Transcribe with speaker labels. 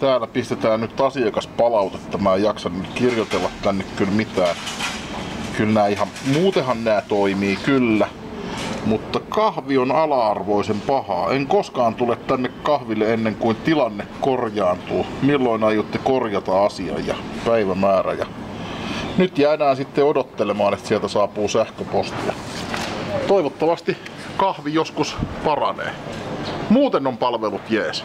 Speaker 1: Täällä pistetään nyt asiakaspalautetta. Mä en jaksa nyt kirjoitella tänne kyllä mitään. Kyllä nää ihan, muutenhan nää toimii kyllä. Mutta kahvi on ala-arvoisen pahaa. En koskaan tule tänne kahville ennen kuin tilanne korjaantuu. Milloin aiotte korjata asian ja päivämäärä. Ja nyt jäädään sitten odottelemaan, että sieltä saapuu sähköpostia. Toivottavasti kahvi joskus paranee. Muuten on palvelut jees.